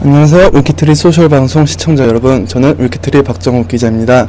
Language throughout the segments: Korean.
안녕하세요. 위키트리 소셜 방송 시청자 여러분. 저는 위키트리 박정욱 기자입니다.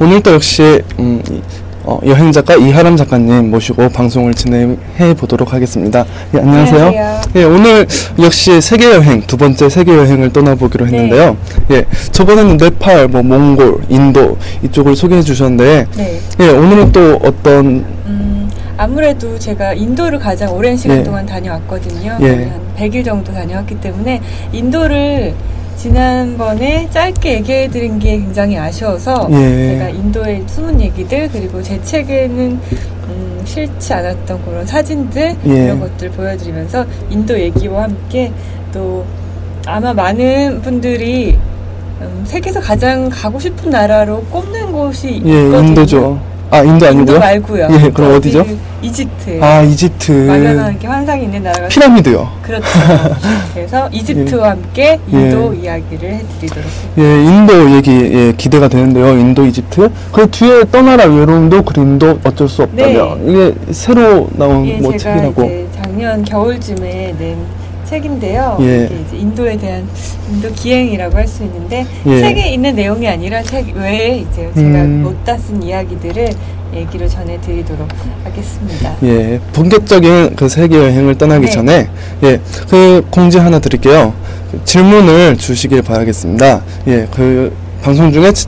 오늘도 역시 음, 이- 어, 여행 작가 이하람 작가님 모시고 방송을 진행해 보도록 하겠습니다. 예, 안녕하세요. 안녕하세요. 예, 오늘 역시 세계 여행 두 번째 세계 여행을 떠나보기로 네. 했는데요. 예, 저번에는 네팔, 뭐 몽골, 인도 이쪽을 소개해 주셨는데, 네. 예, 오늘은 또 어떤 음, 아무래도 제가 인도를 가장 오랜 시간 예. 동안 다녀왔거든요. 예. 한 100일 정도 다녀왔기 때문에 인도를 지난번에 짧게 얘기해 드린 게 굉장히 아쉬워서 예. 제가 인도의 숨은 얘기들 그리고 제 책에는 음, 싫지 않았던 그런 사진들 예. 이런 것들 보여드리면서 인도 얘기와 함께 또 아마 많은 분들이 음, 세계에서 가장 가고 싶은 나라로 꼽는 곳이 예, 있거든요. 인도죠. 아, 인도 아니고요? 인도 말고요. 예, 그럼 어디죠? 이집트. 아, 이집트. 막연하게 환상이 있는 나라가 피라미드요. 그렇죠. 그래서 이집트와 함께 인도 이야기를 해드리도록 예, 인도 얘기 예, 기대가 되는데요. 인도, 이집트. 그 뒤에 떠나라 외로움도 그림도 어쩔 수 없다며. 네. 이게 새로 나온 예, 뭐 제가 책이라고. 작년 겨울쯤에 낸 책인데요. 예. 이게 이제 인도에 대한 인도 기행이라고 할 수 있는데 예. 책에 있는 내용이 아니라 책 외에 이제 제가 음. 못다 쓴 이야기들을 얘기를 전해드리도록 하겠습니다. 예, 본격적인 그 세계 여행을 떠나기 네. 전에 예, 그 공지 하나 드릴게요. 그 질문을 주시길 바라겠습니다. 예, 그 방송 중에 지-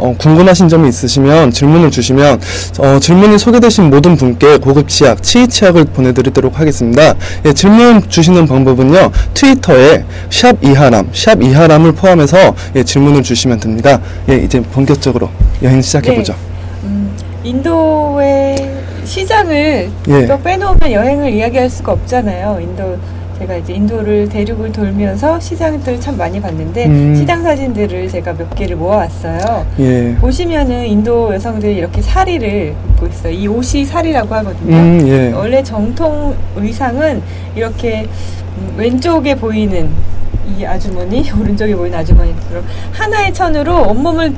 어, 궁금하신 점이 있으시면 질문을 주시면 어, 질문이 소개되신 모든 분께 고급 치약, 치이 치약을 보내드리도록 하겠습니다. 예, 질문 주시는 방법은요 트위터에 샵 이하람, 샵 이하람을 포함해서 예, 질문을 주시면 됩니다. 예, 이제 본격적으로 여행 시작해 보죠. 음, 인도의 시장을 예. 또 빼놓으면 여행을 이야기할 수가 없잖아요. 인도 제가 이제 인도를 대륙을 돌면서 시장들을 참 많이 봤는데 음. 시장 사진들을 제가 몇 개를 모아왔어요. 예, 보시면은 인도 여성들이 이렇게 사리를 입고 있어요. 이 옷이 사리라고 하거든요. 음, 예. 원래 정통 의상은 이렇게 음, 왼쪽에 보이는 이 아주머니, 오른쪽에 보이는 아주머니처럼 하나의 천으로 온몸을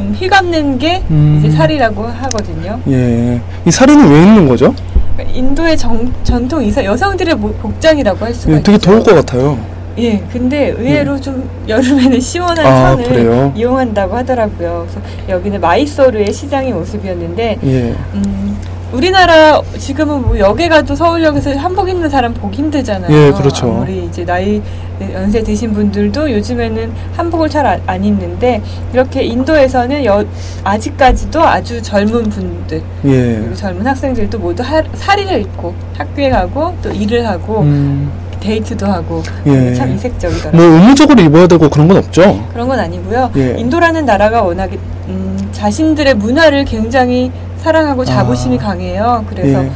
음, 휘감는 게 음. 이제 사리라고 하거든요. 예. 이 사리는 왜 있는 거죠? 그러니까 인도의 정, 전통 의상, 여성들의 모- 복장이라고 할 수가 예, 되게 있죠. 더울 것 같아요. 예, 근데 의외로 좀 여름에는 시원한 아, 천을 그래요? 이용한다고 하더라고요. 그래서 여기는 마이소르의 시장의 모습이었는데 예. 음, 우리나라 지금은 뭐 역에 가도 서울역에서 한복 입는 사람 보기 힘들잖아요. 예, 그렇죠. 아무리 이제 나이 연세 드신 분들도 요즘에는 한복을 잘안 입는데 이렇게 인도에서는 여, 아직까지도 아주 젊은 분들 예. 그리고 젊은 학생들도 모두 하, 사리를 입고 학교에 가고 또 일을 하고 음, 데이트도 하고 예. 참 이색적이더라고요. 뭐 의무적으로 입어야 되고 그런 건 없죠? 그런 건 아니고요. 예. 인도라는 나라가 워낙에 음, 자신들의 문화를 굉장히 사랑하고 자부심이 아. 강해요. 그래서 예.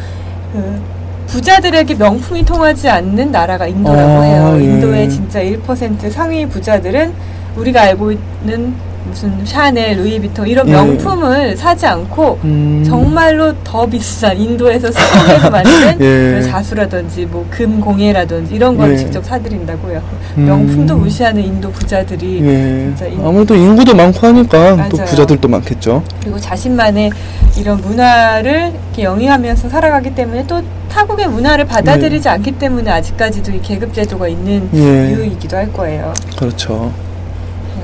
그 부자들에게 명품이 통하지 않는 나라가 인도라고 아, 해요. 예. 인도의 진짜 1% 상위 부자들은 우리가 알고 있는 무슨 샤넬, 루이비통 이런 예. 명품을 사지 않고 음, 정말로 더 비싼 인도에서 수공해서 만든 예. 그 자수라든지 뭐 금공예라든지 이런 걸 예. 직접 사드린다고요. 음. 명품도 무시하는 인도 부자들이 예. 인- 아무래도 인구도 많고 하니까 또 맞아요. 부자들도 많겠죠. 그리고 자신만의 이런 문화를 이렇게 영위하면서 살아가기 때문에 또 타국의 문화를 받아들이지 않기 때문에 아직까지도 이 계급 제도가 있는 예. 이유이기도 할 거예요. 그렇죠.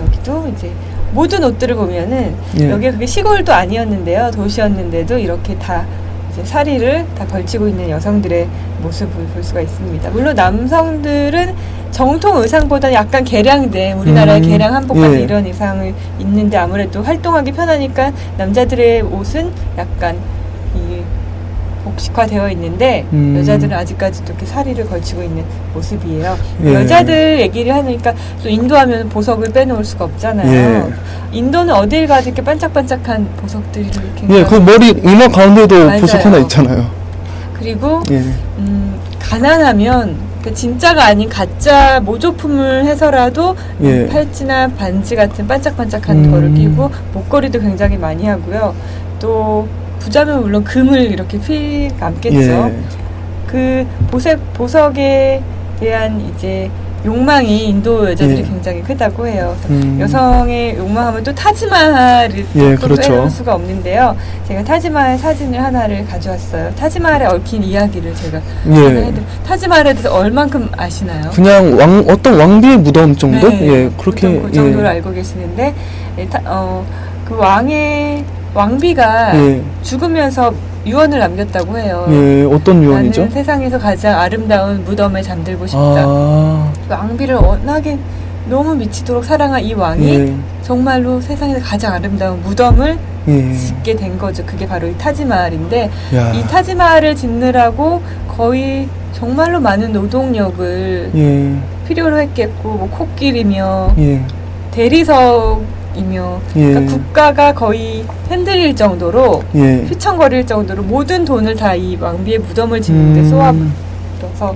여기도 이제 모든 옷들을 보면은 예. 여기 그게 시골도 아니었는데요, 도시였는데도 이렇게 다 이제 사리를 다 걸치고 있는 여성들의 모습을 볼 수가 있습니다. 물론 남성들은 정통 의상보다 약간 개량된 우리나라의 음, 개량 한복 같은 예. 이런 의상을 입는데 아무래도 활동하기 편하니까 남자들의 옷은 약간 이 복식화되어 있는데 음. 여자들은 아직까지도 이렇게 사리를 걸치고 있는 모습이에요. 예. 여자들 얘기를 하니까 또 인도하면 보석을 빼놓을 수가 없잖아요. 예. 인도는 어딜 가도 이렇게 반짝반짝한 보석들이 굉장히 예, 그 머리 이마 가운데도 맞아요. 보석 하나 있잖아요. 그리고 예. 음, 가난하면 그 진짜가 아닌 가짜 모조품을 해서라도 예. 팔찌나 반지 같은 반짝반짝한 음. 거를 끼고 목걸이도 굉장히 많이 하고요. 또 부자면 물론 금을 이렇게 휘 감겠죠. 예. 그 보석 보석에 대한 이제 욕망이 인도 여자들이 예. 굉장히 크다고 해요. 음. 여성의 욕망하면 또 타지마할을 예, 또 그렇죠. 빼놓을 수가 없는데요. 제가 타지마할 사진을 하나를 가져왔어요. 타지마할에 얽힌 이야기를 제가 예. 해드 타지마할에 대해서 얼만큼 아시나요? 그냥 왕 어떤 왕비의 무덤 정도? 네, 예, 그렇게 그 정도로 예. 알고 계시는데 예, 타- 어, 그 왕의 왕비가 예. 죽으면서 유언을 남겼다고 해요. 예, 어떤 유언이죠? 나는 세상에서 가장 아름다운 무덤에 잠들고 싶다. 아, 그 왕비를 워낙에 너무 미치도록 사랑한 이 왕이 예, 정말로 세상에서 가장 아름다운 무덤을 예. 짓게 된 거죠. 그게 바로 이 타지마할인데 야, 이 타지마할을 짓느라고 거의 정말로 많은 노동력을 예, 필요로 했겠고 뭐 코끼리며 예, 대리석 이며 예, 그러니까 국가가 거의 흔들릴 정도로 예. 휘청거릴 정도로 모든 돈을 다 이 왕비의 무덤을 짓는데 음, 쏘아들어서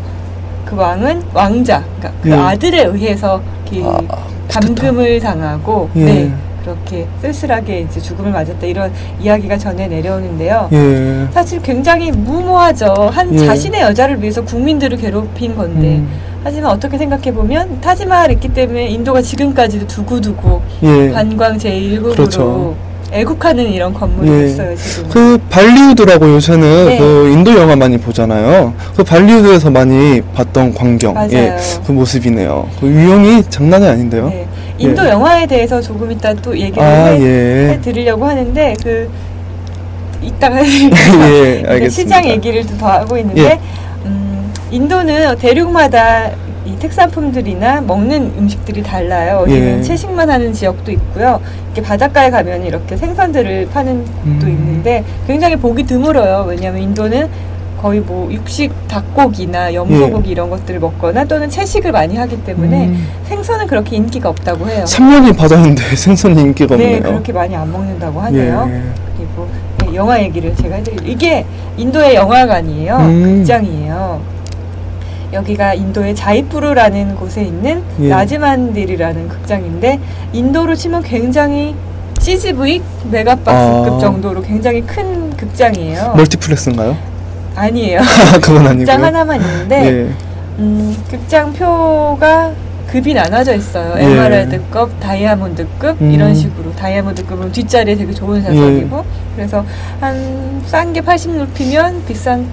그 왕은 왕자, 그러니까 그 예. 아들에 의해서 아, 감금을 당하고 예. 네, 그렇게 쓸쓸하게 이제 죽음을 맞았다 이런 이야기가 전해 내려오는데요. 예. 사실 굉장히 무모하죠. 한 예. 자신의 여자를 위해서 국민들을 괴롭힌 건데 음, 하지만 어떻게 생각해 보면 타지마할 있기 때문에 인도가 지금까지도 두고두고 예. 관광 제 1국으로 그렇죠. 애국하는 이런 건물이 예. 있어요 지금. 그 발리우드라고 요새는 네. 그 인도 영화 많이 보잖아요. 그 발리우드에서 많이 봤던 광경, 맞아요. 예, 그 모습이네요. 그 유형이 장난이 아닌데요. 네. 인도 예. 영화에 대해서 조금 이따 또 얘기를 아, 해, 예, 해드리려고 하는데 그 이따가 예. 시장 얘기를 좀더 하고 있는데 예. 음, 인도는 대륙마다 이 특산품들이나 먹는 음식들이 달라요. 어디는 예. 채식만 하는 지역도 있고요. 이렇게 바닷가에 가면 이렇게 생선들을 파는 곳도 음. 있는데 굉장히 보기 드물어요. 왜냐하면 인도는 거의 뭐 육식 닭고기나 염소고기 이런 것들을 먹거나 또는 채식을 많이 하기 때문에 음, 생선은 그렇게 인기가 없다고 해요. 3년이 바다인데 생선이 인기가 네, 없네요. 그렇게 많이 안 먹는다고 하네요. 예. 그리고 네, 영화 얘기를 제가 해드릴게요. 이게 인도의 영화관이에요. 음. 극장이에요. 여기가 인도의 자이푸르라는 곳에 있는 예. 라즈만딜이라는 극장인데 인도로 치면 굉장히 CGV 메가박스급 아. 정도로 굉장히 큰 극장이에요. 멀티플렉스인가요? 아니에요. 그건 아니고요. 극장 하나만 있는데 예. 음, 극장 표가 급이 나눠져 있어요. 예. 에메랄드급, 다이아몬드급 음. 이런 식으로 다이아몬드급은 뒷자리에 되게 좋은 좌석이고 그래서 한 싼 게 80루피면 비싼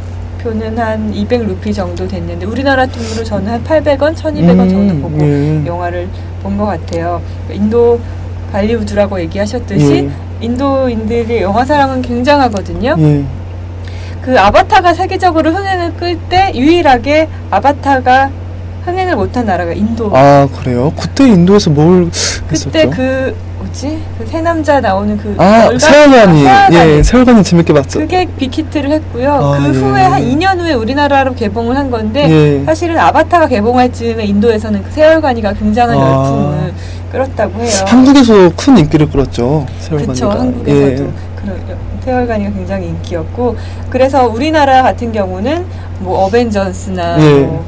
표는 한 200루피 정도 됐는데 우리나라 돈으로 저는 한 800원, 1200원 정도 음, 보고 예. 영화를 본 것 같아요. 인도 발리우드라고 얘기하셨듯이 예. 인도인들의 영화 사랑은 굉장하거든요. 예. 그 아바타가 세계적으로 흥행을 끌 때 유일하게 아바타가 흥행을 못한 나라가 인도. 아 그래요? 그때 인도에서 뭘 그때 했었죠? 그 뭐지? 그세 남자 나오는 그 아 세월간이 세월간이. 예 세월간이 재밌게 봤죠. 그게 빅히트를 했고요. 아, 그 예. 후에 한 2년 후에 우리나라로 개봉을 한 건데 예. 사실은 아바타가 개봉할 즈음에 인도에서는 그 세월간이가 굉장한 아. 열풍을 끌었다고 해요. 한국에서 큰 인기를 끌었죠. 세월간이가. 그렇죠. 한국에서도 예. 그런 세월간이가 굉장히 인기였고 그래서 우리나라 같은 경우는 뭐 어벤져스나 예. 뭐그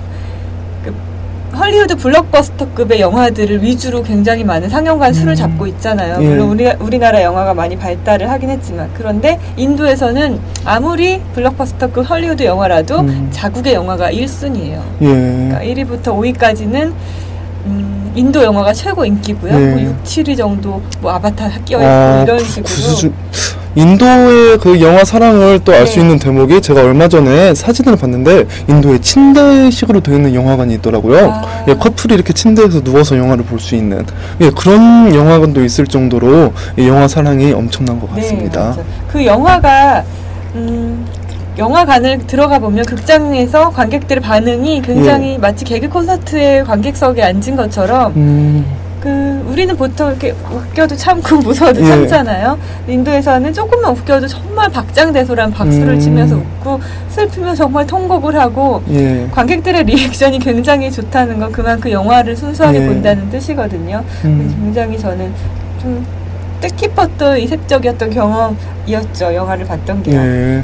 헐리우드 블록버스터급의 영화들을 위주로 굉장히 많은 상영관 수를 음. 잡고 있잖아요. 예. 물론 우리, 우리나라 영화가 많이 발달을 하긴 했지만 그런데 인도에서는 아무리 블록버스터급 헐리우드 영화라도 음. 자국의 영화가 1순위예요. 예. 그러니까 1위부터 5위까지는 음, 인도 영화가 최고 인기고요. 네. 뭐 6, 7위 정도 뭐 아바타 끼어 있고 어, 이런 그- 식으로. 그 수준- 인도의 그 영화 사랑을 또 알수 네. 있는 대목이 제가 얼마 전에 사진을 봤는데 인도에 침대식으로 되어 있는 영화관이 있더라고요. 아. 예, 커플이 이렇게 침대에서 누워서 영화를 볼 수 있는 예, 그런 영화관도 있을 정도로 이 영화 사랑이 엄청난 것 같습니다. 네. 그 영화가 음, 영화관을 들어가 보면 극장에서 관객들의 반응이 굉장히 마치 개그 콘서트의 관객석에 앉은 것처럼 음, 그 우리는 보통 이렇게 웃겨도 참고 무서워도 예. 참잖아요. 인도에서는 조금만 웃겨도 정말 박장대소란 박수를 음. 치면서 웃고 슬프면 정말 통곡을 하고 예. 관객들의 리액션이 굉장히 좋다는 건 그만큼 영화를 순수하게 예. 본다는 뜻이거든요. 음. 굉장히 저는 좀 뜻깊었던 이색적이었던 경험이었죠. 영화를 봤던 게요. 예.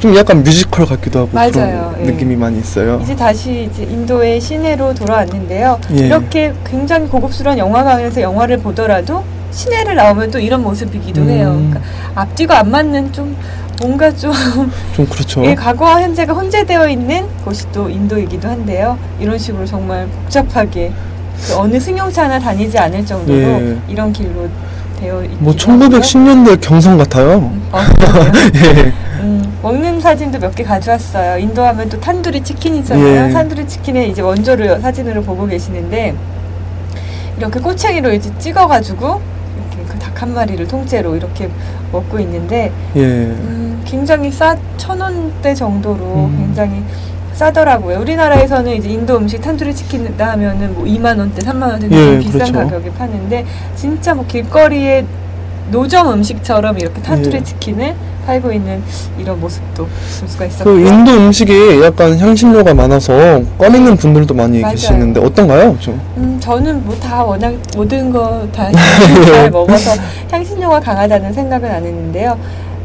좀 약간 뮤지컬 같기도 하고 맞아요. 그런 예. 느낌이 많이 있어요. 이제 다시 이제 인도의 시내로 돌아왔는데요. 예. 이렇게 굉장히 고급스러운 영화관에서 영화를 보더라도 시내를 나오면 또 이런 모습이기도 음. 해요. 그러니까 앞뒤가 안 맞는 좀 뭔가 좀 좀 그렇죠. 예, 과거와 현재가 혼재되어 있는 곳이 또 인도이기도 한데요. 이런 식으로 정말 복잡하게 그 어느 승용차나 다니지 않을 정도로 예. 이런 길로 되어 뭐 하고요. 1910년대 경성 같아요. 음, 어. 예. 음, 먹는 사진도 몇 개 가져왔어요. 인도 하면 또 탄두리 치킨이잖아요. 예. 탄두리 치킨의 이제 원조를 사진으로 보고 계시는데 이렇게 꼬챙이로 이제 찍어가지고 이렇게 그 닭 한 마리를 통째로 이렇게 먹고 있는데 예. 음, 굉장히 싸, 천 원대 정도로 음. 굉장히 싸더라고요. 우리나라에서는 이제 인도 음식 탄두리 치킨다 하면은 뭐 2만 원대, 3만 원대 예, 되게 비싼 그렇죠. 가격에 파는데 진짜 뭐 길거리에 노점 음식처럼 이렇게 탄두리 예. 치킨을 팔고 있는 이런 모습도 볼 수가 그 있었고요. 인도 음식이 약간 향신료가 많아서 꺼내는 분들도 많이 맞아요. 계시는데 어떤가요? 좀. 음, 저는 뭐 다 워낙 모든 거다 잘 먹어서 향신료가 강하다는 생각은 안 했는데요.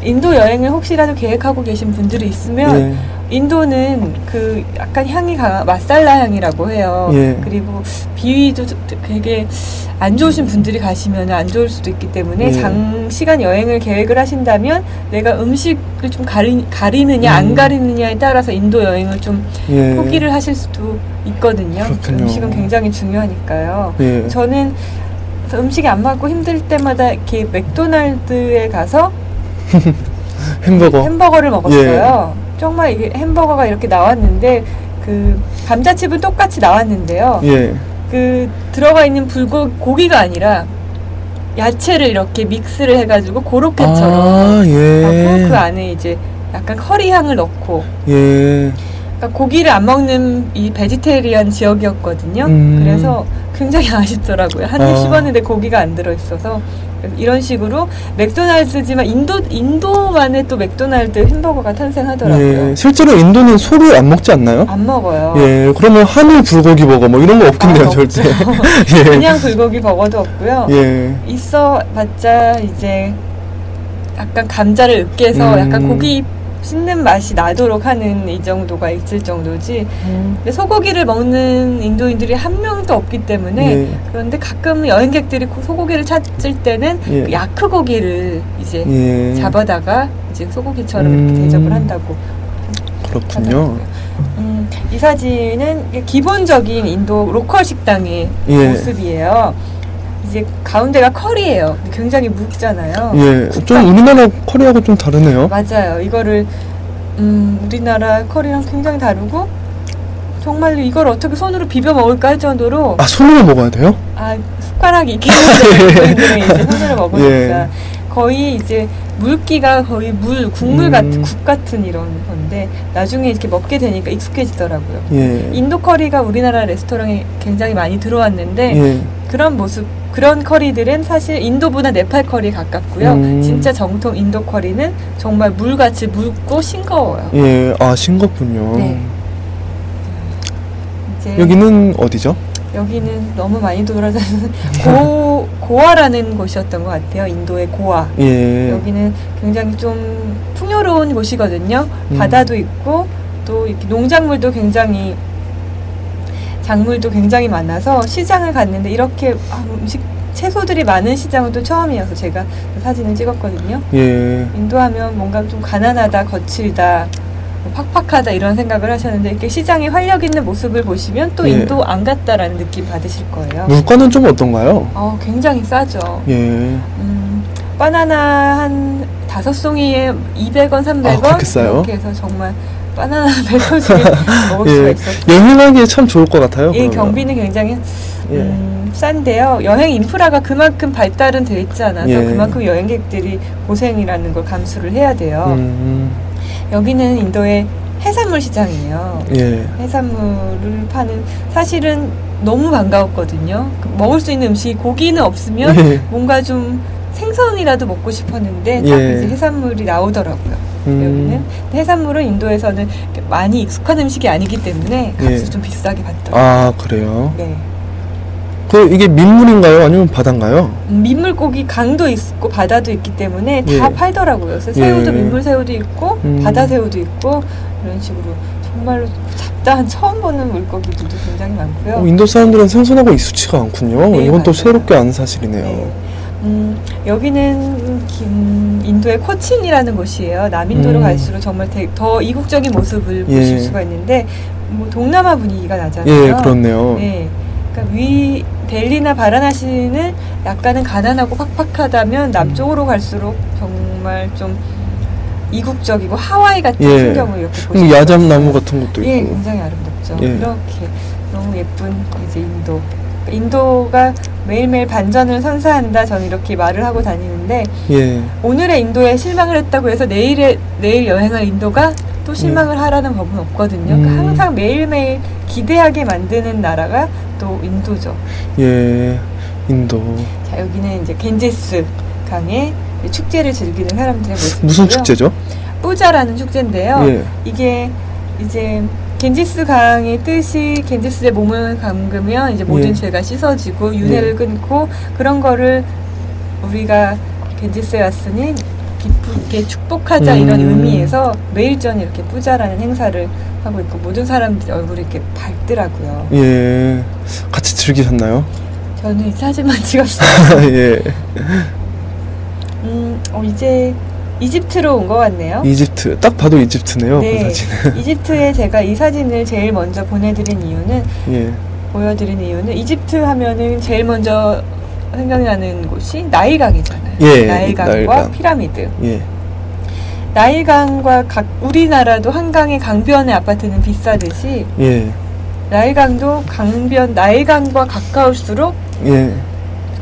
인도 여행을 혹시라도 계획하고 계신 분들이 있으면 예. 인도는 그 약간 향이 강한 마살라 향이라고 해요. 예. 그리고 비위도 되게 안 좋으신 분들이 가시면 안 좋을 수도 있기 때문에 예. 장시간 여행을 계획을 하신다면 내가 음식을 좀 가리, 가리느냐 음. 안 가리느냐에 따라서 인도 여행을 좀 예. 포기를 하실 수도 있거든요. 그렇군요. 음식은 굉장히 중요하니까요. 예. 저는 음식이 안 맞고 힘들 때마다 이렇게 맥도날드에 가서 햄버거. 햄버거를 예. 먹었어요. 정말 이게 햄버거가 이렇게 나왔는데 그 감자칩은 똑같이 나왔는데요. 예. 그 들어가 있는 불고 고기가 아니라 야채를 이렇게 믹스를 해가지고 고로케처럼 아, 하고 예. 그 안에 이제 약간 커리 향을 넣고 예. 그러니까 고기를 안 먹는 이 베지테리안 지역이었거든요. 음. 그래서 굉장히 아쉽더라고요. 한입 아. 씹었는데 고기가 안 들어 있어서 이런 식으로 맥도날드지만 인도 인도만의 또 맥도날드 햄버거가 탄생하더라고요. 예. 실제로 인도는 소를 안 먹지 않나요? 안 먹어요. 예. 그러면 한우 불고기 버거 뭐 이런 거 없겠네요, 아, 절대. 예. 그냥 불고기 버거도 없고요. 예. 있어봤자 이제 약간 감자를 으깨서 음. 약간 고기 씹는 맛이 나도록 하는 이 정도가 있을 정도지. 근데 소고기를 먹는 인도인들이 한 명도 없기 때문에 예. 그런데 가끔 여행객들이 고- 소고기를 찾을 때는 예. 그 야크 고기를 이제 예. 잡아다가 이제 소고기처럼 음. 이렇게 대접을 한다고 그렇군요. 음, 이 사진은 기본적인 인도 로컬 식당의 예. 모습이에요. 이제 가운데가 커리예요. 굉장히 묵잖아요. 예. 좀 우리나라 커리하고 좀 다르네요. 맞아요. 이거를 음, 우리나라 커리랑 굉장히 다르고 정말로 이걸 어떻게 손으로 비벼 먹을까 할 정도로 아, 손으로 먹어야 돼요? 아 숟가락이 있긴 한데 이제 손으로 먹으니까 예. 거의 이제 물기가 거의 물 국물 음. 같은 국 같은 이런 건데 나중에 이렇게 먹게 되니까 익숙해지더라고요. 예. 인도 커리가 우리나라 레스토랑에 굉장히 많이 들어왔는데 예. 그런 모습 그런 커리들은 사실 인도보다 네팔 커리에 가깝고요. 음. 진짜 정통 인도 커리는 정말 물같이 묽고 싱거워요. 예. 아, 싱겁군요. 네. 여기는 어디죠? 여기는 너무 많이 돌아다니는 고 고아라는 곳이었던 것 같아요. 인도의 고아. 예. 여기는 굉장히 좀 풍요로운 곳이거든요. 음. 바다도 있고 또 이렇게 농작물도 굉장히 작물도 굉장히 많아서 시장을 갔는데 이렇게 아, 음식 채소들이 많은 시장은 또 처음이어서 제가 그 사진을 찍었거든요. 예. 인도하면 뭔가 좀 가난하다, 거칠다, 뭐 팍팍하다 이런 생각을 하셨는데 이렇게 시장의 활력 있는 모습을 보시면 또 예. 인도 안 갔다라는 느낌 받으실 거예요. 물가는 좀 어떤가요? 어, 굉장히 싸죠. 예. 음, 바나나 한 다섯 송이에 200원, 300원 아? 이렇게 해서 정말 바나나 배 터지게 먹을 수가 예. 있었고 여행하기에 참 좋을 것 같아요. 이 그러면. 경비는 굉장히 예. 음, 싼데요. 여행 인프라가 그만큼 발달은 돼 있지 않아서 예. 그만큼 여행객들이 고생이라는 걸 감수를 해야 돼요. 음, 여기는 인도의 해산물 시장이에요. 예. 해산물을 파는 사실은 너무 반가웠거든요. 그 먹을 수 있는 음식이 고기는 없으면 예. 뭔가 좀 생선이라도 먹고 싶었는데 딱 예. 이제 해산물이 나오더라고요. 음, 여기는 해산물은 인도에서는 많이 익숙한 음식이 아니기 때문에 예. 좀 비싸게 받더라고요. 아, 그래요? 네. 그 이게 민물인가요? 아니면 바다인가요? 음, 민물고기 강도 있고 바다도 있기 때문에 다 예. 팔더라고요. 그래서 새우도 예. 민물 새우도 있고 음. 바다 새우도 있고 이런 식으로 정말로 잡다한 처음 보는 물고기들도 굉장히 많고요. 어, 인도 사람들은 생선하고 익숙치가 않군요. 네, 이건 또 맞아요. 새롭게 아는 사실이네요. 네. 음, 여기는 김, 인도의 코친이라는 곳이에요. 남인도로 음. 갈수록 정말 되- 더 이국적인 모습을 예. 보실 수가 있는데 뭐 동남아 분위기가 나잖아요. 예, 그렇네요. 네. 그러니까 위 델리나 바라나시는 약간은 가난하고 팍팍하다면 남쪽으로 갈수록 정말 좀 이국적이고 하와이 같은 예. 풍경을 이렇게 뭐 수가 야잠 나무 있어요. 같은 것도 예, 있고. 굉장히 아름답죠. 예. 이렇게 너무 예쁜 이제 인도. 인도가 매일매일 반전을 선사한다. 저는 이렇게 말을 하고 다니는데 예. 오늘의 인도에 실망을 했다고 해서 내일의 내일 여행할 인도가 또 실망을 하라는 법은 없거든요. 그러니까 음. 항상 매일매일 기대하게 만드는 나라가 또 인도죠. 예. 인도. 자 여기는 이제 겐제스 강의 축제를 즐기는 사람들의 모습이고요. 무슨 축제죠? 뿌자라는 축제인데요. 예. 이게 이제 겐지스 강의 뜻이 겐지스의 몸을 감으면 이제 모든 예. 죄가 씻어지고 윤회를 예. 끊고 그런 거를 우리가 겐지스에 왔으니 기쁘게 축복하자 이런 음. 의미에서 매일 전 이렇게 뿌자라는 행사를 하고 있고 모든 사람들이 얼굴이 이렇게 밝더라고요. 예. 같이 즐기셨나요? 저는 이 사진만 찍었어요. 예. 음, 어, 이제 이집트로 온 것 같네요. 이집트. 딱 봐도 이집트네요. 네. 그. 이집트에 제가 이 사진을 제일 먼저 보내드린 이유는 예. 보여드리는 이유는 이집트 하면은 제일 먼저 생각나는 곳이 나일강이잖아요. 예, 나일강과 나일강. 피라미드. 예. 나일강과 각 우리나라도 한강의 강변의 아파트는 비싸듯이 예. 나일강도 강변 나일강과 가까울수록 예.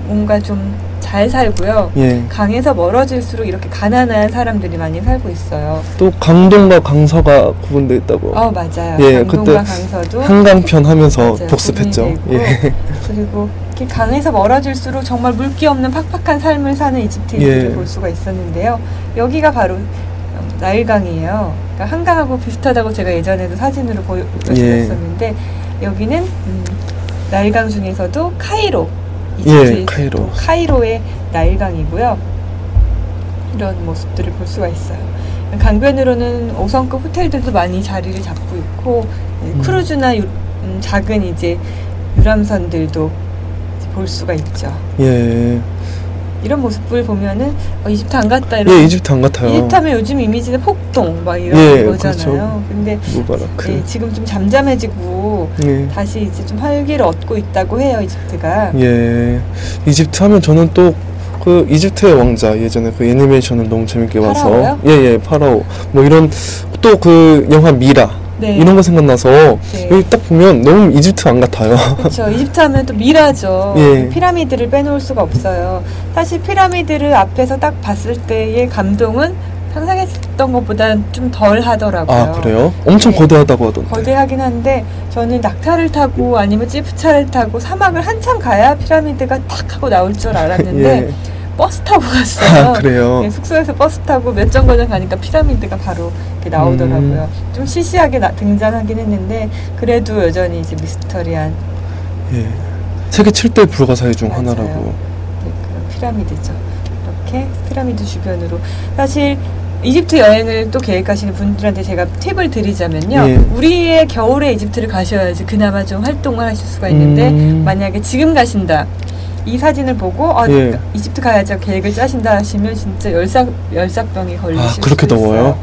뭔가 좀 잘 살고요. 예. 강에서 멀어질수록 이렇게 가난한 사람들이 많이 살고 있어요. 또 강동과 강서가 구분돼 있다고. 어 맞아요. 예, 강동과 강서도 한강편 하면서 맞아요. 복습했죠. 예. 그리고 이렇게 강에서 멀어질수록 정말 물기 없는 팍팍한 삶을 사는 이집트인들을 예. 볼 수가 있었는데요. 여기가 바로 음, 나일강이에요. 그러니까 한강하고 비슷하다고 제가 예전에도 사진으로 보여드렸었는데 여기는 음, 나일강 중에서도 카이로 이집트 예, 카이로. 카이로의 나일강이고요. 이런 모습들을 볼 수가 있어요. 강변으로는 5성급 호텔들도 많이 자리를 잡고 있고 예, 음. 크루즈나 유- 음, 작은 이제 유람선들도 볼 수가 있죠. 예. 이런 모습을 보면은 어, 이집트 안 갔다 이런. 예, 이집트 안 같아요. 이집트 하면 요즘 이미지는 폭동 막 이런 예, 거잖아요. 그렇죠. 근데 무바라크. 예, 지금 좀 잠잠해지고 예. 다시 이제 좀 활기를 얻고 있다고 해요 이집트가. 예. 이집트 하면 저는 또 그 이집트의 왕자 예전에 그 애니메이션을 너무 재밌게 봐서? 예예 파라오 뭐 이런 또 그 영화 미라 네. 이런 거 생각나서 네. 여기 딱 보면 너무 이집트 안 같아요. 그렇죠. 이집트 하면 또 미라죠. 예. 피라미드를 빼놓을 수가 없어요. 사실 피라미드를 앞에서 딱 봤을 때의 감동은 상상했던 것보다는 좀덜 하더라고요. 아 그래요? 엄청 네. 거대하다고 하던데. 거대하긴 한데 저는 낙타를 타고 아니면 지프차를 타고 사막을 한참 가야 피라미드가 탁 하고 나올 줄 알았는데 예. 버스 타고 갔어요. 아 그래요. 네, 숙소에서 버스 타고 몇 정거장 가니까 피라미드가 바로 이렇게 나오더라고요. 음. 좀 시시하게 나- 등장하긴 했는데 그래도 여전히 이제 미스터리한 예. 세계 7대 불가사의 중 맞아요. 하나라고. 네, 그런 피라미드죠. 이렇게 피라미드 주변으로 사실 이집트 여행을 또 계획하시는 분들한테 제가 팁을 드리자면요. 예. 우리의 겨울에 이집트를 가셔야지 그나마 좀 활동을 하실 수가 있는데 음. 만약에 지금 가신다. 이 사진을 보고 아, 예. 이집트 가야지 계획을 짜신다 하시면 진짜 열사 열사병이 걸리실 아, 그렇게 수 더워요? 있어요.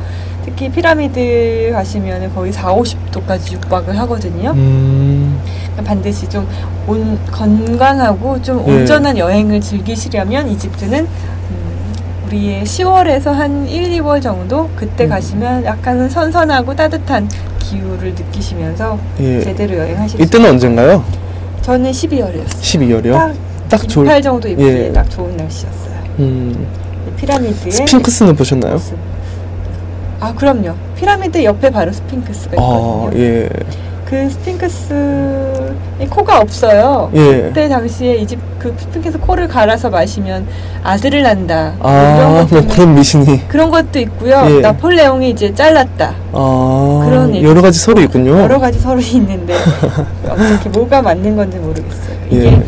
특히 피라미드 가시면 거의 4, 50도까지 육박을 하거든요. 음. 그러니까 반드시 좀 온, 건강하고 좀 예. 온전한 여행을 즐기시려면 이집트는 음, 우리의 10월에서 한 1, 2월 정도 그때 음. 가시면 약간은 선선하고 따뜻한 기후를 느끼시면서 예. 제대로 여행하실 수 이때는 언젠가요? 저는 12월이었어요. 12월이요? 딱, 딱 좋을. 긴팔 정도 입기에 예. 딱 좋은 날씨였어요. 음. 피라미드에 스핑크스는 보셨나요? 모습. 아 그럼요. 피라미드 옆에 바로 스핑크스가 아 있거든요. 예. 그 스핑크스의 코가 없어요. 예. 그때 당시에 이집 그 스핑크스 코를 갈아서 마시면 아들을 낳는다. 뭐 아, 뭐 그런 미신이. 그런 것도 있고요. 예. 나폴레옹이 이제 잘랐다. 아, 그런. 여러 가지 설이 있군요. 여러 가지 설이 있는데 어떻게 뭐가 맞는 건지 모르겠어요. 이게 예.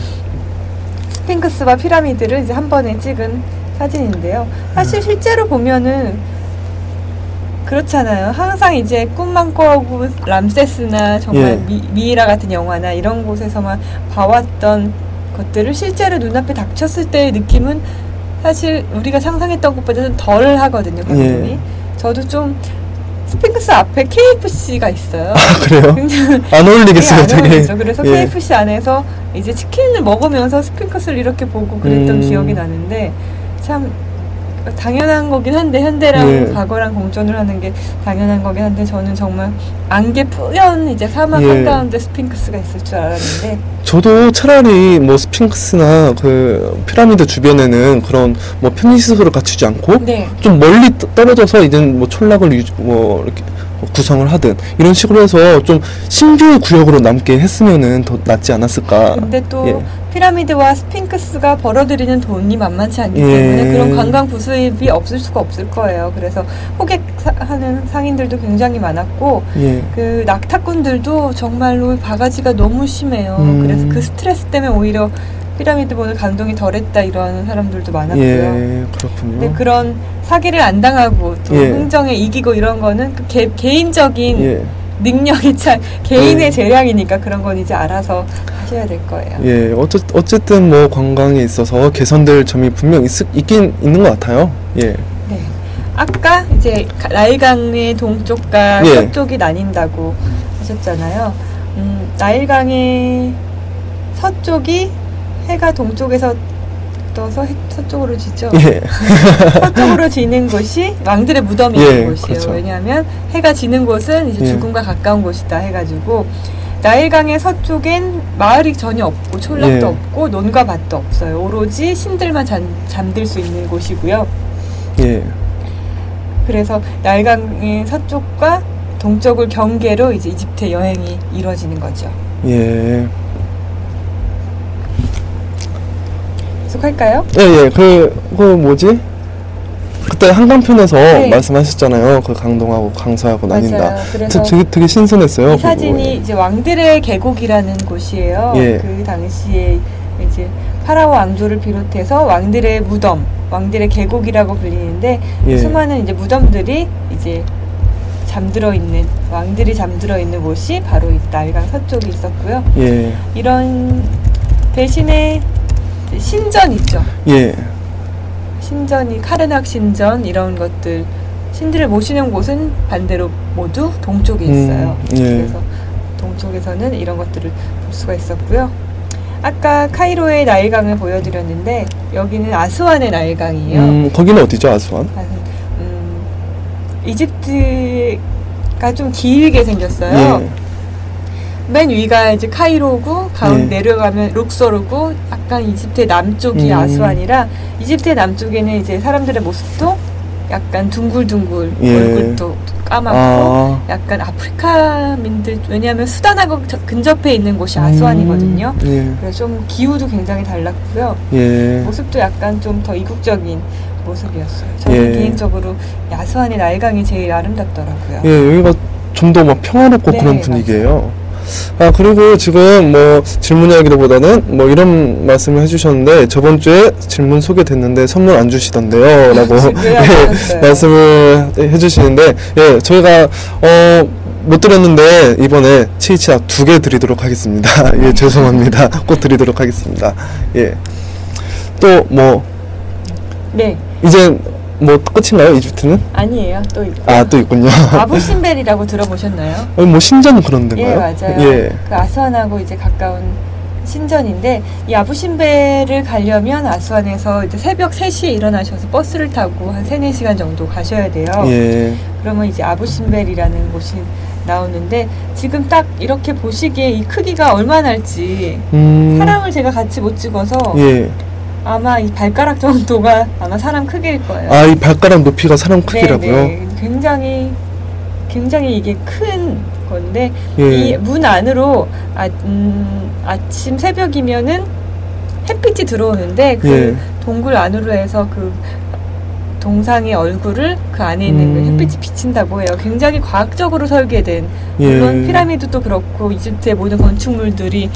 스핑크스와 피라미드를 이제 한 번에 찍은 사진인데요. 사실 실제로 보면은 그렇잖아요. 항상 이제 꿈만 꿔오고 람세스나 정말 예. 미, 미이라 같은 영화나 이런 곳에서만 봐왔던 것들을 실제로 눈앞에 닥쳤을 때의 느낌은 사실 우리가 상상했던 것보다는 덜 하거든요, 감독이. 예. 저도 좀 스핑크스 앞에 KFC가 있어요. 아, 그래요? 안 어울리겠어요, 되게 안 되게. 어울리죠. 그래서 예. KFC 안에서 이제 치킨을 먹으면서 스핑크스를 이렇게 보고 그랬던 음. 기억이 나는데 참 당연한 거긴 한데 현대랑 예. 과거랑 공존을 하는 게 당연한 거긴 한데 저는 정말 안개 뿌연 이제 사막 예. 한가운데 스핑크스가 있을 줄 알았는데 저도 차라리 뭐 스핑크스나 그 피라미드 주변에는 그런 뭐 편의시설을 갖추지 않고 네. 좀 멀리 떠- 떨어져서 이제 뭐 촌락을 유, 뭐 이렇게 뭐 구성을 하든 이런 식으로 해서 좀 신비의 구역으로 남게 했으면은 더 낫지 않았을까. 근데 또 예. 피라미드와 스핑크스가 벌어들이는 돈이 만만치 않기 예. 때문에 그런 관광 부수입이 없을 수가 없을 거예요. 그래서 호객하는 상인들도 굉장히 많았고 예. 그 낙타꾼들도 정말로 바가지가 너무 심해요. 음. 그래서 그 스트레스 때문에 오히려 피라미드 보는 감동이 덜했다 이러는 사람들도 많았고요. 예, 그렇군요. 근데 그런 사기를 안 당하고 또 예. 흥정에 이기고 이런 거는 그 개, 개인적인 예. 능력이 참 개인의 예. 재량이니까 그런 건 이제 알아서 하셔야 될 거예요. 예, 어쩌, 어쨌든 뭐 관광에 있어서 개선될 점이 분명 있, 있긴 있는 것 같아요. 예. 네. 아까 이제 가- 나일강의 동쪽과 예. 서쪽이 나뉜다고 하셨잖아요. 음, 나일강의 서쪽이 해가 동쪽에서 떠서 해- 서쪽으로 지죠. 예. 서쪽으로 지는 곳이 왕들의 무덤이 예, 있는 곳이에요. 그렇죠. 왜냐하면 해가 지는 곳은 이제 예. 죽음과 가까운 곳이다 해가지고 나일강의 서쪽엔 마을이 전혀 없고 촌락도 예. 없고 논과 밭도 없어요. 오로지 신들만 잠, 잠들 수 있는 곳이고요. 예. 그래서 나일강의 서쪽과 동쪽을 경계로 이제 이집트 여행이 이루어지는 거죠. 예. 계속할까요? 예, 예. 그, 그 뭐지? 그때 한강편에서 네. 말씀하셨잖아요. 그 강동하고 강서하고 나뉜다. 그래서 되게, 되게 신선했어요. 사진이 이제 왕들의 계곡이라는 곳이에요. 예. 그 당시에 이제 파라오 왕조를 비롯해서 왕들의 무덤, 왕들의 계곡이라고 불리는데 예. 수많은 이제 무덤들이 이제 잠들어 있는 왕들이 잠들어 있는 곳이 바로 이 나일강 서쪽에 있었고요. 예. 이런 대신에 신전 있죠. 예. 신전이 카르낙 신전 이런 것들 신들을 모시는 곳은 반대로 모두 동쪽에 음, 있어요. 예. 그래서 동쪽에서는 이런 것들을 볼 수가 있었고요. 아까 카이로의 나일강을 보여드렸는데 여기는 아스완의 나일강이에요. 음, 거기는 어디죠, 아스완? 아, 음, 이집트가 좀 길게 생겼어요. 예. 맨 위가 이제 카이로고 가운데 예. 내려가면 룩소르고 약간 이집트의 남쪽이 음. 아스완이라 이집트의 남쪽에는 이제 사람들의 모습도 약간 둥글둥글 예. 얼굴도 까맣고 아. 약간 아프리카민들 왜냐하면 수단하고 저- 근접해 있는 곳이 아스완이거든요. 음, 그래서 좀 기후도 굉장히 달랐고요. 예. 예. 모습도 약간 좀 더 이국적인 모습이었어요. 저는 예. 개인적으로 아스완의 날강이 제일 아름답더라고요. 예, 여기가 좀 더 막 평화롭고 네, 그런 분위기예요. 아 그리고 지금 뭐 질문 이야기보다는 뭐 이런 말씀을 해주셨는데 저번 주에 질문 소개됐는데 선물 안 주시던데요라고? 예, 말씀을 해주시는데 예 저희가 어. 못 드렸는데 이번에 치이치아 두 개 드리도록 하겠습니다. 예 죄송합니다. 꼭 드리도록 하겠습니다. 예. 또 뭐 네, 이제 뭐 끝인가요 이집트는? 아니에요. 또 있고. 아또 있군요. 아부신벨이라고 들어보셨나요? 어, 뭐 신전 그런 데인가요? 예, 맞아요. 예. 그 아스완하고 이제 가까운 신전인데 이 아부신벨을 가려면 아스완에서 이제 새벽 3시에 일어나셔서 버스를 타고 한 3, 4시간 정도 가셔야 돼요. 예. 그러면 이제 아부신벨이라는 곳이 나오는데 지금 딱 이렇게 보시기에 이 크기가 얼마나 할지 음. 사람을 제가 같이 못 찍어서 예. 아마 이 발가락 정도가 아마 사람 크기일 거예요. 아, 이 발가락 높이가 사람 크기라고요? 네, 네. 굉장히 굉장히 이게 큰 건데 예. 이문 안으로 아, 음, 아침 새벽이면은 햇빛이 들어오는데 그 예. 동굴 안으로 해서 그 동상의 얼굴을 그 안에 있는 그 음. 햇빛이 비친다고 해요. 굉장히 과학적으로 설계된 예. 물론 피라미드도 그렇고 이집트의 모든 건축물들이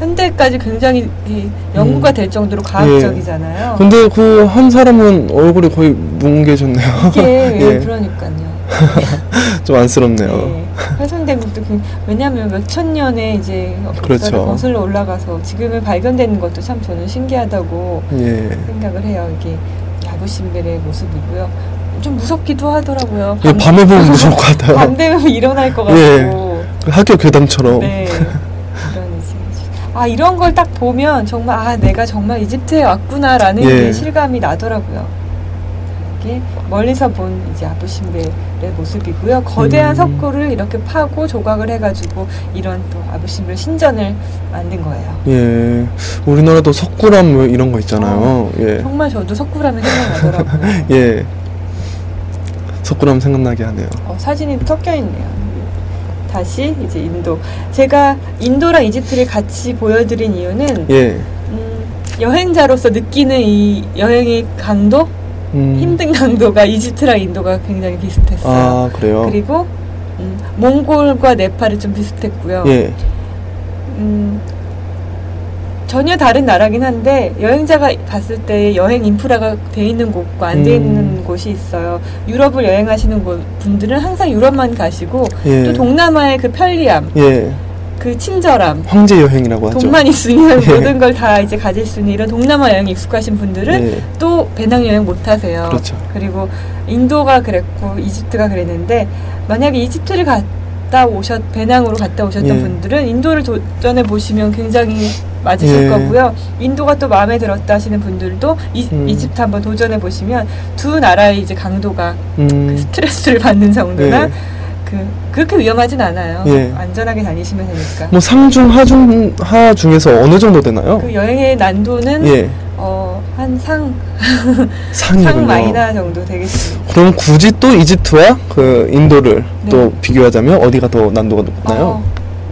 현대까지 굉장히 이 연구가 될 정도로 과학적이잖아요. 근데 그 한 사람은 얼굴이 거의 뭉개졌네요. 예, 예. 그러니까요. 좀 안쓰럽네요. 네. 훼손된 것도 그- 왜냐하면 몇천 년에 이제 그렇죠. 거슬러 올라가서 지금은 발견되는 것도 참 저는 신기하다고 예. 생각을 해요. 이게 야부신벨의 모습이고요. 좀 무섭기도 하더라고요. 예, 밤에 보면 무서울 것 같아요. 밤 되면 일어날 것 같고. 예. 그 학교 괴담처럼. 네. 아 이런 걸 딱 보면 정말 아 내가 정말 이집트에 왔구나라는 예. 게 실감이 나더라고요. 이게 멀리서 본 이제 아부신벨의 모습이고요. 거대한 음. 석굴을 이렇게 파고 조각을 해가지고 이런 또 아부신벨 신전을 만든 거예요. 예. 우리나라도 석굴암 뭐 이런 거 있잖아요. 예. 정말 저도 석굴하면 생각나더라고요. 예. 석굴암 생각나게 하네요. 어, 사진이 섞여 있네요. 다시 이제 인도. 제가 인도랑 이집트를 같이 보여드린 이유는 예. 음, 여행자로서 느끼는 이 여행의 강도, 음. 힘든 강도가 이집트랑 인도가 굉장히 비슷했어요. 아, 그래요? 그리고 음, 몽골과 네팔이 좀 비슷했고요. 예. 음, 전혀 다른 나라긴 한데 여행자가 봤을 때 여행 인프라가 돼 있는 곳과 안돼 음. 있는 곳이 있어요. 유럽을 여행하시는 곳- 분들은 항상 유럽만 가시고 예. 또 동남아의 그 편리함, 예. 그 친절함, 황제 여행이라고 하죠. 돈만 있으면 예. 모든 걸 다 이제 가질 수 있는 이런 동남아 여행 익숙하신 분들은 예. 또 배낭 여행 못 하세요. 그렇죠. 그리고 인도가 그랬고 이집트가 그랬는데 만약에 이집트를 갔다 오셨 배낭으로 갔다 오셨던 예. 분들은 인도를 도전해 보시면 굉장히 맞으실 예. 거고요. 인도가 또 마음에 들었다 하시는 분들도 이, 음. 이집트 한번 도전해 보시면 두 나라의 이제 강도가 그 음. 스트레스를 받는 정도나 예. 그 그렇게 위험하진 않아요. 예. 안전하게 다니시면 되니까. 뭐 상중 하중 하 중에서 어느 정도 되나요? 그 여행의 난도는 예. 어, 한 상, 상이군요. 상 마이너 정도 되겠습니다. 그럼 굳이 또 이집트와 그 인도를 네. 또 비교하자면 어디가 더 난도가 높나요? 어,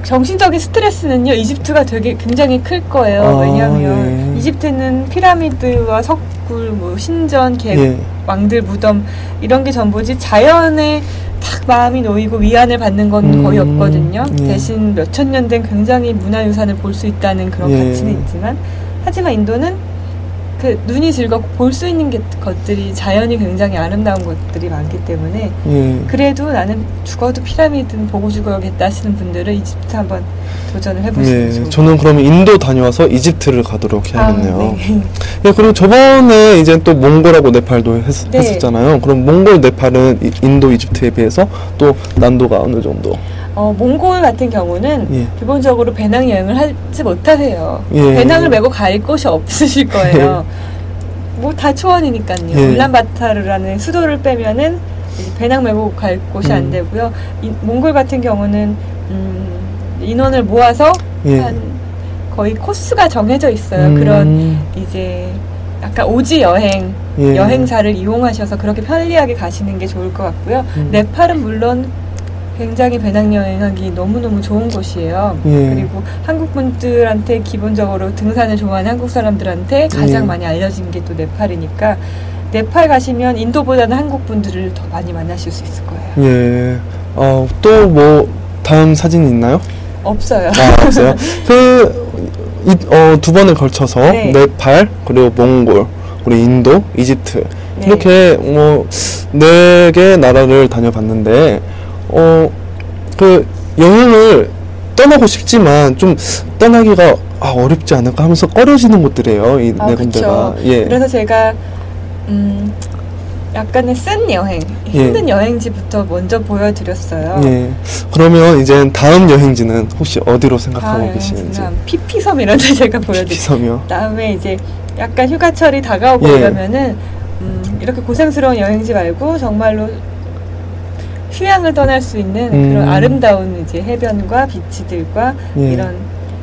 정신적인 스트레스는요, 이집트가 되게 굉장히 클 거예요. 아, 왜냐하면 예. 이집트는 피라미드와 석굴, 뭐 신전, 개, 예. 왕들 무덤 이런 게 전부지 자연에 딱 마음이 놓이고 위안을 받는 건 음, 거의 없거든요. 예. 대신 몇천 년 된 굉장히 문화유산을 볼 수 있다는 그런 예. 가치는 있지만 하지만 인도는 그 눈이 즐겁고 볼 수 있는 게, 것들이 자연이 굉장히 아름다운 것들이 많기 때문에 예. 그래도 나는 죽어도 피라미드는 보고 죽어야겠다 하시는 분들은 이집트 한번 도전을 해보시면 예. 좋을 저는 그러면 인도 다녀와서 이집트를 가도록 아, 해야겠네요. 네. 예, 그리고 저번에 이제 또 몽골하고 네팔도 했, 네. 했었잖아요. 그럼 몽골, 네팔은 이- 인도, 이집트에 비해서 또 난도가 어느 정도? 어, 몽골 같은 경우는 예. 기본적으로 배낭 여행을 하지 못하세요. 예. 배낭을 메고 갈 곳이 없으실 거예요. 뭐 다 초원이니까요. 예. 울란바타르라는 수도를 빼면은 배낭 메고 갈 곳이 음. 안 되고요. 이, 몽골 같은 경우는 음, 인원을 모아서 예. 한 거의 코스가 정해져 있어요. 음, 그런 이제 약간 오지 여행 예. 여행사를 이용하셔서 그렇게 편리하게 가시는 게 좋을 것 같고요. 음. 네팔은 물론 굉장히 배낭여행하기 너무너무 좋은 곳이에요. 예. 그리고 한국 분들한테 기본적으로 등산을 좋아하는 한국 사람들한테 가장 예. 많이 알려진 게 또 네팔이니까 네팔 가시면 인도보다는 한국 분들을 더 많이 만나실 수 있을 거예요. 예. 어, 또 뭐 다음 사진이 있나요? 없어요. 아, 없어요. 그, 이, 어, 두 번에 걸쳐서 네. 네팔, 그리고 몽골, 그리고 인도, 이집트. 네. 이렇게 뭐, 네 개 나라를 다녀봤는데, 어, 그, 여행을 떠나고 싶지만 좀 떠나기가 아, 어렵지 않을까 하면서 꺼려지는 곳들이에요. 이 아, 네 군데가. 예. 그래서 제가 음, 약간의 쓴 여행, 힘든 여행지부터 먼저 보여드렸어요. 예. 그러면 이제 다음 여행지는 혹시 어디로 생각하고 다음 계시는지. 아, 피피섬 이런 데 제가 보여드릴게요. 다음에 이제 약간 휴가철이 다가오고 예. 이러면은 음, 이렇게 고생스러운 여행지 말고 정말로 휴양을 떠날 수 있는 음. 그런 아름다운 이제 해변과 비치들과 예. 이런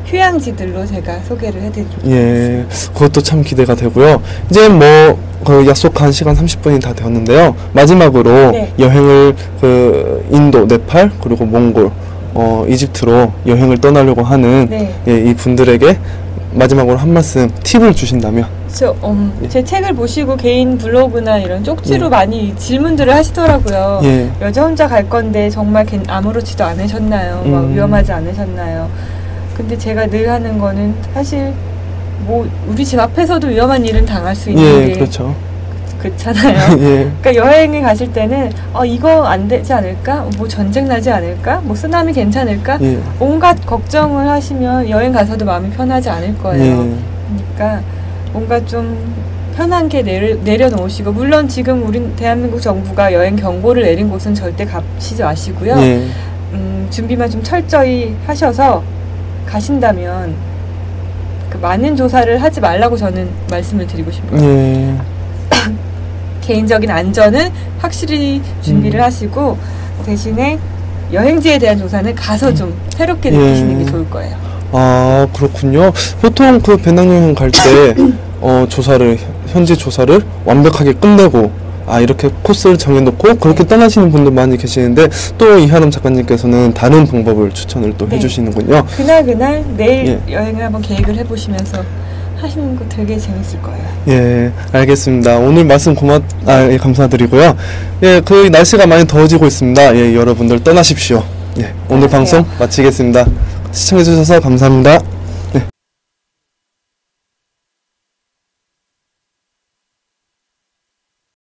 휴양지들로 제가 소개를 해드리도록 예, 그것도 참 기대가 되고요. 이제 뭐, 그 약속한 시간 30분이 다 되었는데요. 마지막으로 네. 여행을 그 인도, 네팔, 그리고 몽골, 어, 이집트로 여행을 떠나려고 하는 네. 예, 이 분들에게 마지막으로 한 말씀 팁을 주신다면 저, 음, 예. 제 책을 보시고 개인 블로그나 이런 쪽지로 예. 많이 질문들을 하시더라고요. 예, 여자 혼자 갈 건데 정말 괜- 아무렇지도 않으셨나요? 막 음. 위험하지 않으셨나요? 근데 제가 늘 하는 거는 사실 뭐 우리 집 앞에서도 위험한 일은 당할 수 있는 예, 게 그렇죠. 그렇잖아요. 예, 그러니까 여행에 가실 때는 어 이거 안 되지 않을까? 뭐 전쟁 나지 않을까? 뭐 쓰나미 괜찮을까? 예, 온갖 걱정을 하시면 여행 가서도 마음이 편하지 않을 거예요. 예, 그러니까 뭔가 좀 편하게 내려, 내려놓으시고 물론 지금 우리 대한민국 정부가 여행 경보를 내린 곳은 절대 가시지 마시고요. 예, 음, 준비만 좀 철저히 하셔서 가신다면 그 많은 조사를 하지 말라고 저는 말씀을 드리고 싶어요. 예, 개인적인 안전은 확실히 준비를 음. 하시고 대신에 여행지에 대한 조사는 가서 좀 새롭게 예. 느끼시는 게 좋을 거예요. 아 그렇군요. 보통 그 배낭여행 갈 때 어, 조사를 현지 조사를 완벽하게 끝내고 아 이렇게 코스를 정해놓고 그렇게 네. 떠나시는 분들 많이 계시는데 또 이하람 작가님께서는 다른 방법을 추천을 또 네. 해주시는군요. 그날 그날 내일 예. 여행을 한번 계획을 해보시면서 하시는 거 되게 재밌을 거예요. 예, 알겠습니다. 오늘 말씀 고맙, 아, 예, 감사드리고요. 예, 그 날씨가 많이 더워지고 있습니다. 예, 여러분들 떠나십시오. 예, 오늘 떠나세요. 방송 마치겠습니다. 시청해주셔서 감사합니다.